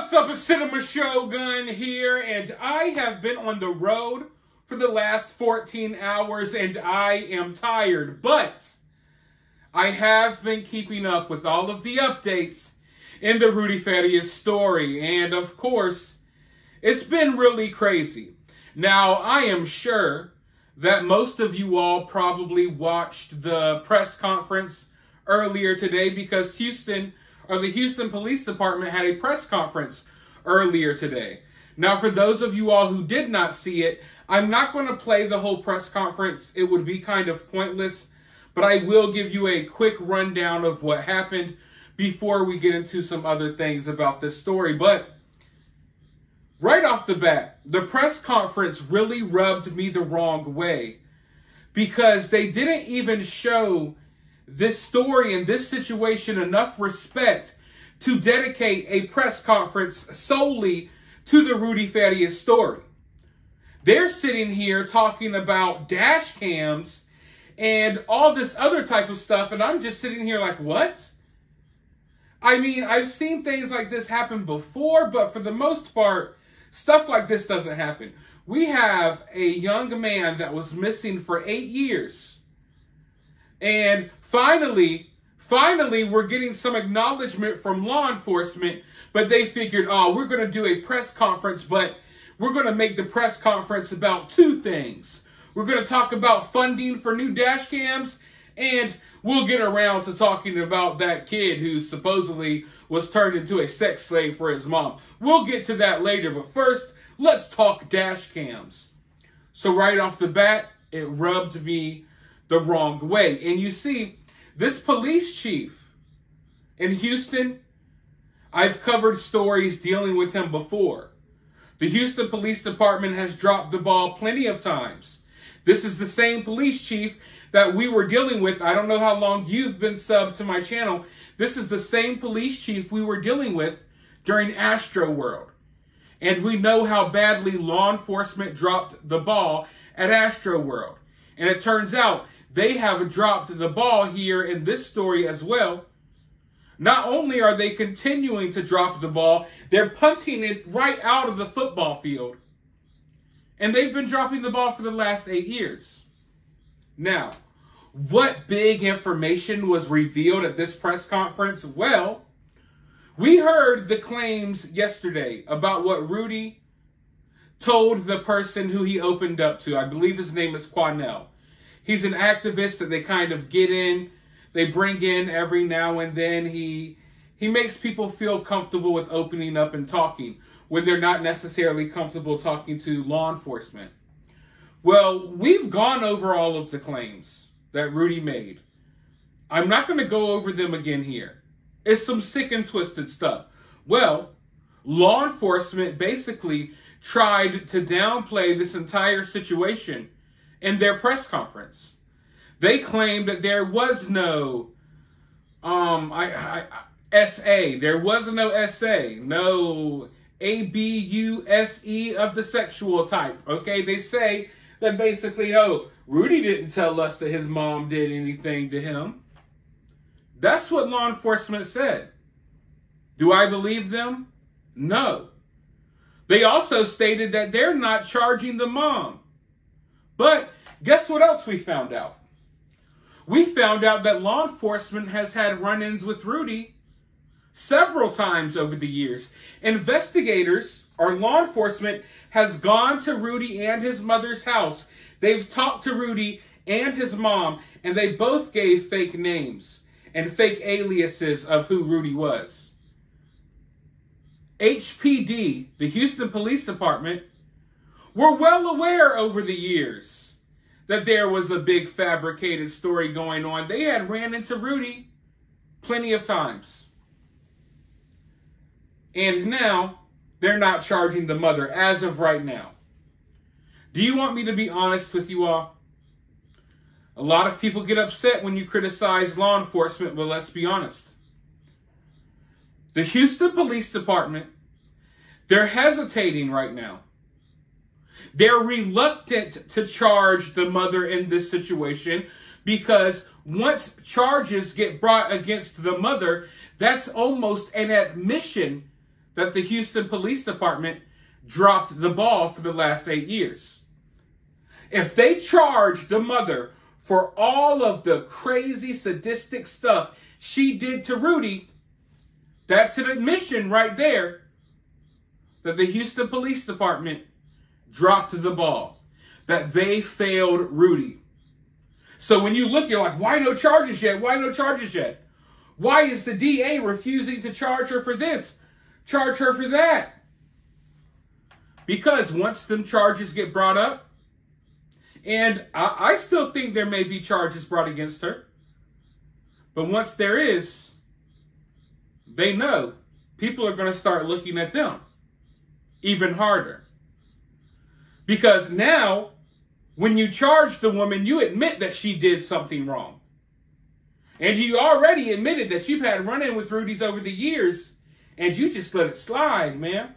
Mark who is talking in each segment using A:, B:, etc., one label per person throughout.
A: What's up, a Cinema Shogun here, and I have been on the road for the last 14 hours and I am tired, but I have been keeping up with all of the updates in the Rudy Farias story, and of course, it's been really crazy. Now, I am sure that most of you all probably watched the press conference earlier today because Houston or the Houston Police Department had a press conference earlier today. Now, for those of you all who did not see it, I'm not going to play the whole press conference. It would be kind of pointless, but I will give you a quick rundown of what happened before we get into some other things about this story. But right off the bat, the press conference really rubbed me the wrong way because they didn't even show this story and this situation enough respect to dedicate a press conference solely to the Rudy Farias story. They're sitting here talking about dash cams and all this other type of stuff, and I'm just sitting here like, what? I mean, I've seen things like this happen before, but for the most part, stuff like this doesn't happen. We have a young man that was missing for eight years and finally, finally, we're getting some acknowledgement from law enforcement, but they figured, oh, we're going to do a press conference, but we're going to make the press conference about two things. We're going to talk about funding for new dash cams, and we'll get around to talking about that kid who supposedly was turned into a sex slave for his mom. We'll get to that later, but first, let's talk dash cams. So right off the bat, it rubbed me the wrong way. And you see, this police chief in Houston, I've covered stories dealing with him before. The Houston Police Department has dropped the ball plenty of times. This is the same police chief that we were dealing with. I don't know how long you've been subbed to my channel. This is the same police chief we were dealing with during Astro World. And we know how badly law enforcement dropped the ball at Astro World. And it turns out they have dropped the ball here in this story as well. Not only are they continuing to drop the ball, they're punting it right out of the football field. And they've been dropping the ball for the last eight years. Now, what big information was revealed at this press conference? Well, we heard the claims yesterday about what Rudy told the person who he opened up to. I believe his name is Quanell. He's an activist that they kind of get in, they bring in every now and then. He he makes people feel comfortable with opening up and talking when they're not necessarily comfortable talking to law enforcement. Well, we've gone over all of the claims that Rudy made. I'm not going to go over them again here. It's some sick and twisted stuff. Well, law enforcement basically tried to downplay this entire situation in their press conference. They claimed that there was no um I, I, SA. There was no SA. No A B U S E of the sexual type. Okay, they say that basically, oh, Rudy didn't tell us that his mom did anything to him. That's what law enforcement said. Do I believe them? No. They also stated that they're not charging the mom. But guess what else we found out? We found out that law enforcement has had run ins with Rudy several times over the years. Investigators or law enforcement has gone to Rudy and his mother's house. They've talked to Rudy and his mom, and they both gave fake names and fake aliases of who Rudy was. HPD, the Houston Police Department, were well aware over the years that there was a big fabricated story going on. They had ran into Rudy plenty of times. And now they're not charging the mother as of right now. Do you want me to be honest with you all? A lot of people get upset when you criticize law enforcement, but let's be honest. The Houston Police Department, they're hesitating right now they're reluctant to charge the mother in this situation because once charges get brought against the mother, that's almost an admission that the Houston Police Department dropped the ball for the last eight years. If they charge the mother for all of the crazy sadistic stuff she did to Rudy, that's an admission right there that the Houston Police Department dropped the ball, that they failed Rudy. So when you look, you're like, why no charges yet? Why no charges yet? Why is the DA refusing to charge her for this? Charge her for that? Because once them charges get brought up, and I, I still think there may be charges brought against her, but once there is, they know people are going to start looking at them even harder. Because now, when you charge the woman, you admit that she did something wrong. And you already admitted that you've had run in with Rudy's over the years, and you just let it slide, man.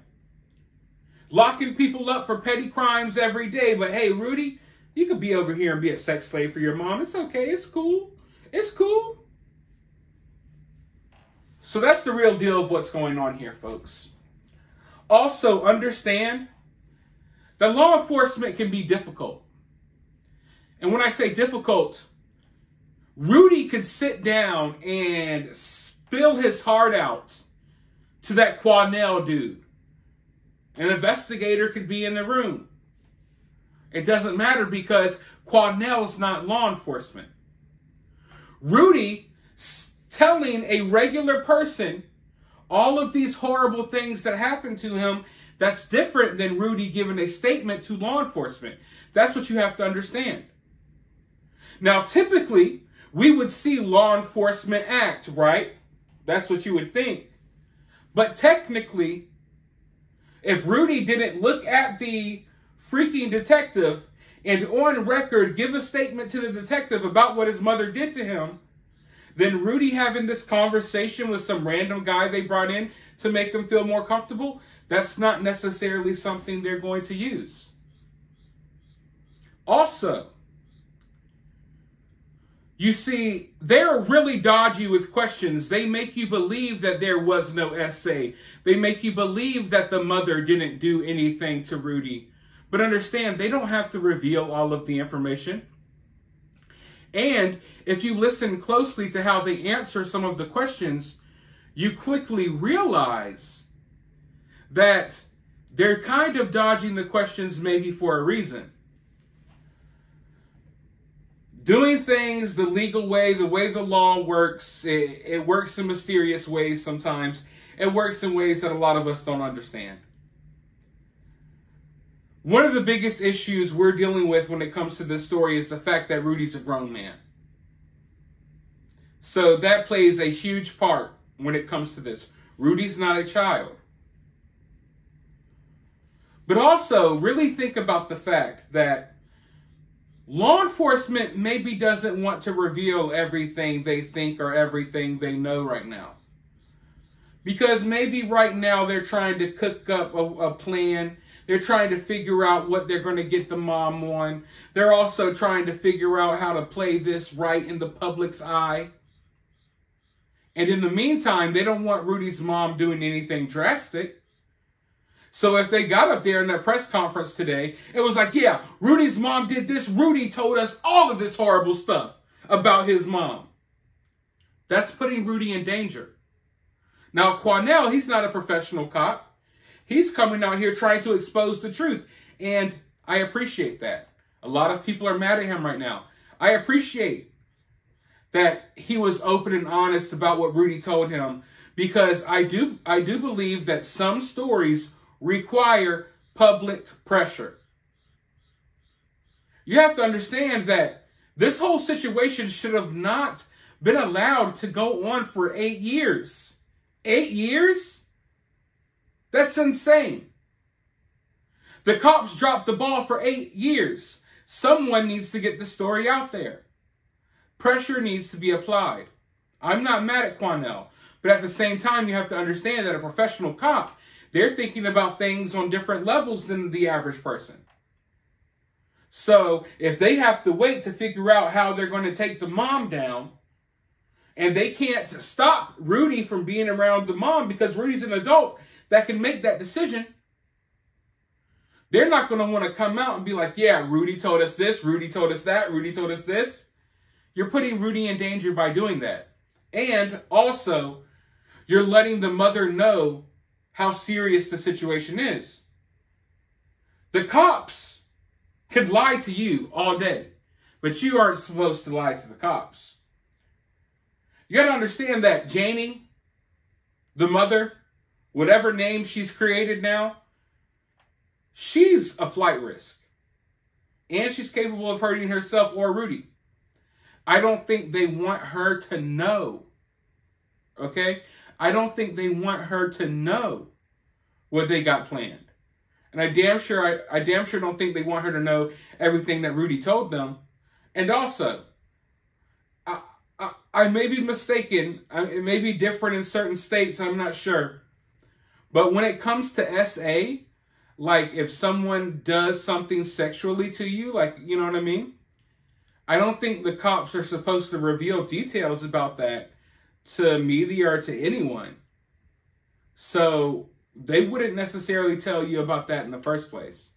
A: Locking people up for petty crimes every day, but hey, Rudy, you could be over here and be a sex slave for your mom. It's okay, it's cool. It's cool. So that's the real deal of what's going on here, folks. Also, understand that law enforcement can be difficult. And when I say difficult, Rudy could sit down and spill his heart out to that Quanell dude. An investigator could be in the room. It doesn't matter because Quanell's not law enforcement. Rudy telling a regular person all of these horrible things that happened to him, that's different than Rudy giving a statement to law enforcement. That's what you have to understand. Now, typically, we would see law enforcement act, right? That's what you would think. But technically, if Rudy didn't look at the freaking detective and on record give a statement to the detective about what his mother did to him, then Rudy having this conversation with some random guy they brought in to make him feel more comfortable, that's not necessarily something they're going to use. Also, you see, they're really dodgy with questions. They make you believe that there was no SA. They make you believe that the mother didn't do anything to Rudy. But understand, they don't have to reveal all of the information. And if you listen closely to how they answer some of the questions, you quickly realize that they're kind of dodging the questions maybe for a reason. Doing things the legal way, the way the law works, it, it works in mysterious ways sometimes. It works in ways that a lot of us don't understand. One of the biggest issues we're dealing with when it comes to this story is the fact that Rudy's a grown man. So that plays a huge part when it comes to this. Rudy's not a child. But also, really think about the fact that law enforcement maybe doesn't want to reveal everything they think or everything they know right now. Because maybe right now they're trying to cook up a, a plan. They're trying to figure out what they're going to get the mom on. They're also trying to figure out how to play this right in the public's eye. And in the meantime, they don't want Rudy's mom doing anything drastic. So if they got up there in that press conference today, it was like, yeah, Rudy's mom did this. Rudy told us all of this horrible stuff about his mom. That's putting Rudy in danger. Now, Quanell, he's not a professional cop. He's coming out here trying to expose the truth. And I appreciate that. A lot of people are mad at him right now. I appreciate that he was open and honest about what Rudy told him because I do I do believe that some stories require public pressure. You have to understand that this whole situation should have not been allowed to go on for 8 years. 8 years? That's insane. The cops dropped the ball for 8 years. Someone needs to get the story out there. Pressure needs to be applied. I'm not mad at Quanell, but at the same time, you have to understand that a professional cop, they're thinking about things on different levels than the average person. So if they have to wait to figure out how they're going to take the mom down, and they can't stop Rudy from being around the mom because Rudy's an adult, that can make that decision. They're not going to want to come out and be like, yeah, Rudy told us this, Rudy told us that, Rudy told us this. You're putting Rudy in danger by doing that. And also, you're letting the mother know how serious the situation is. The cops could lie to you all day, but you aren't supposed to lie to the cops. You got to understand that Janie, the mother, whatever name she's created now, she's a flight risk. And she's capable of hurting herself or Rudy. I don't think they want her to know. Okay? I don't think they want her to know what they got planned. And I damn sure I, I damn sure don't think they want her to know everything that Rudy told them. And also, I, I, I may be mistaken. I, it may be different in certain states. I'm not sure. But when it comes to SA, like if someone does something sexually to you, like, you know what I mean? I don't think the cops are supposed to reveal details about that to media or to anyone. So they wouldn't necessarily tell you about that in the first place.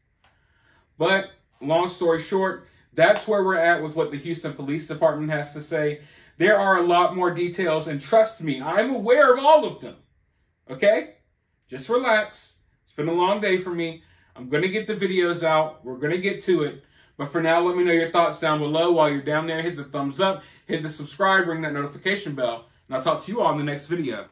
A: But long story short, that's where we're at with what the Houston Police Department has to say. There are a lot more details, and trust me, I'm aware of all of them. Okay? Just relax. It's been a long day for me. I'm going to get the videos out. We're going to get to it. But for now, let me know your thoughts down below. While you're down there, hit the thumbs up, hit the subscribe, ring that notification bell, and I'll talk to you all in the next video.